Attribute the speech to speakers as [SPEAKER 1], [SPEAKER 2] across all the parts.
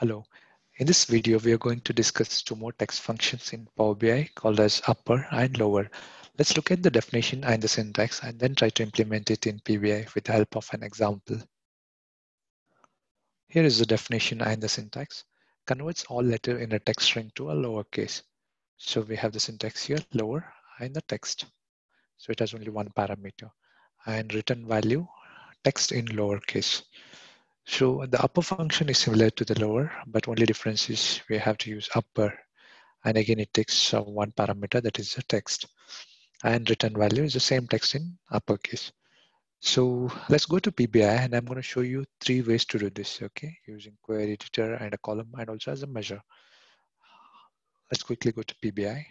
[SPEAKER 1] Hello. In this video, we are going to discuss two more text functions in Power BI called as upper and lower. Let's look at the definition and the syntax and then try to implement it in PBI with the help of an example. Here is the definition and the syntax. Converts all letter in a text string to a lowercase. So we have the syntax here, lower and the text. So it has only one parameter and return value text in lowercase. So the upper function is similar to the lower, but only difference is we have to use upper. And again, it takes one parameter that is the text. And return value is the same text in uppercase. So let's go to PBI and I'm going to show you three ways to do this, okay? Using query editor and a column and also as a measure. Let's quickly go to PBI.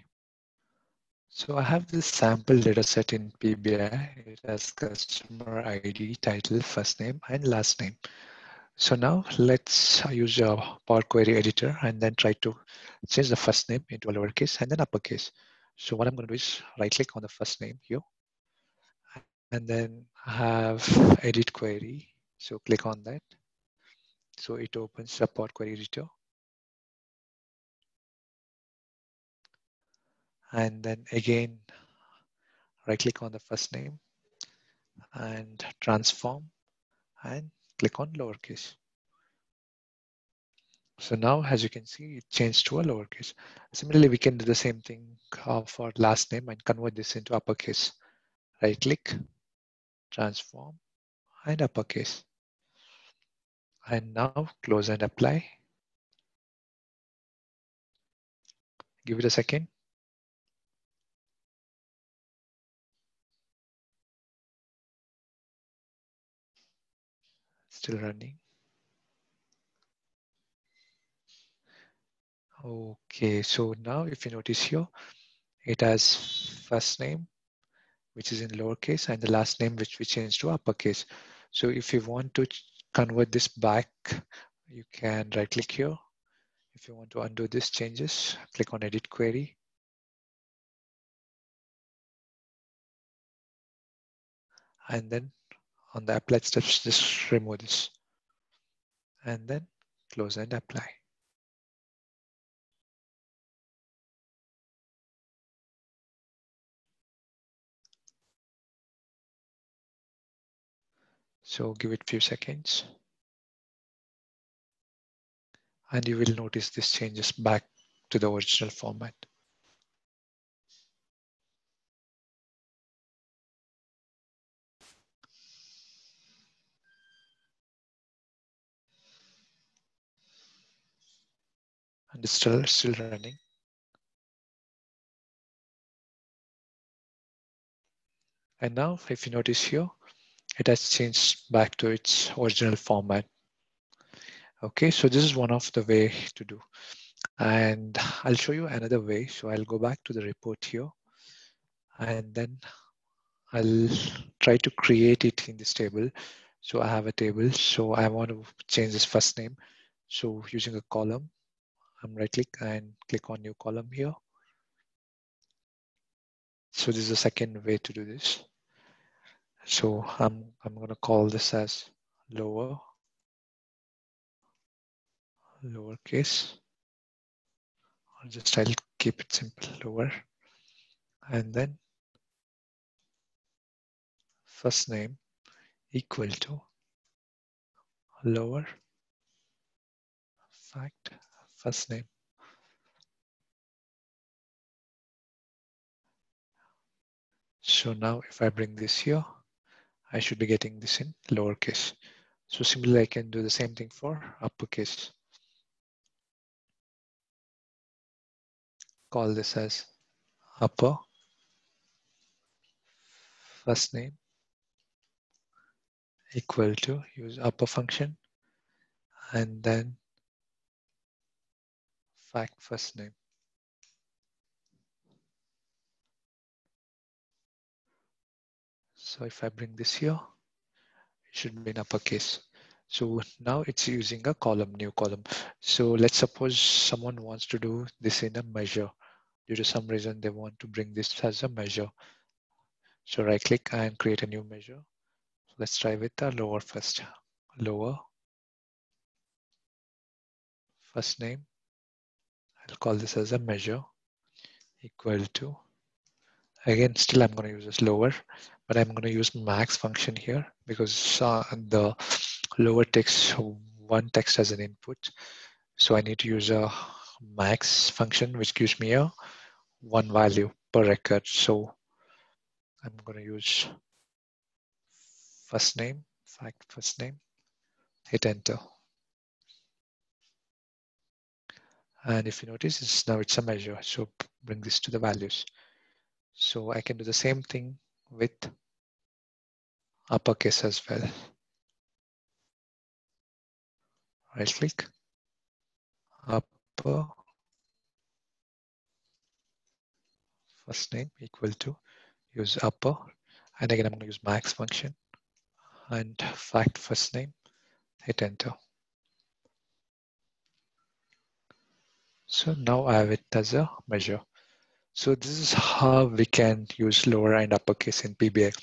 [SPEAKER 1] So I have this sample data set in PBI. It has customer ID, title, first name, and last name. So now let's use a Power Query editor and then try to change the first name into a lowercase and then uppercase. So what I'm going to do is right click on the first name here and then have edit query. So click on that. So it opens the Power Query editor. And then again, right click on the first name and transform and click on lowercase. So now, as you can see, it changed to a lowercase. Similarly, we can do the same thing uh, for last name and convert this into uppercase. Right click, transform, and uppercase. And now close and apply. Give it a second. Still running. Okay, so now if you notice here, it has first name, which is in lowercase, and the last name, which we changed to uppercase. So if you want to convert this back, you can right click here. If you want to undo this changes, click on edit query. And then on the applied steps, just remove this. And then close and apply. So give it a few seconds. And you will notice this changes back to the original format. And it's still, still running. And now if you notice here, it has changed back to its original format. Okay, so this is one of the way to do. And I'll show you another way. So I'll go back to the report here and then I'll try to create it in this table. So I have a table. So I want to change this first name. So using a column, I'm right click and click on new column here. So this is the second way to do this. So I'm, I'm going to call this as lower, lowercase, or just I'll keep it simple, lower. And then first name equal to lower fact first name. So now if I bring this here, I should be getting this in lowercase. So similarly, I can do the same thing for uppercase. Call this as upper first name equal to use upper function and then fact first name. So if I bring this here, it should be in uppercase. So now it's using a column, new column. So let's suppose someone wants to do this in a measure. Due to some reason, they want to bring this as a measure. So right click and create a new measure. Let's try with the lower first. Lower. first name. Call this as a measure equal to, again, still I'm going to use this lower, but I'm going to use max function here because uh, the lower takes one text as an input. So I need to use a max function, which gives me a one value per record. So I'm going to use first name, fact first name, hit enter. And if you notice, it's now it's a measure. So bring this to the values. So I can do the same thing with uppercase as well. Right click, upper, first name equal to, use upper, and again I'm going to use max function and fact first name, hit enter. So now I have it as a measure. So this is how we can use lower and uppercase in PBI.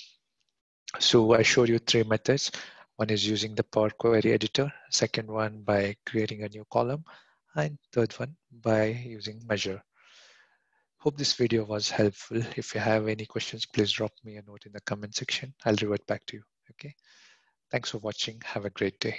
[SPEAKER 1] So I showed you three methods. One is using the Power Query Editor, second one by creating a new column, and third one by using measure. Hope this video was helpful. If you have any questions, please drop me a note in the comment section. I'll revert back to you, okay? Thanks for watching. Have a great day.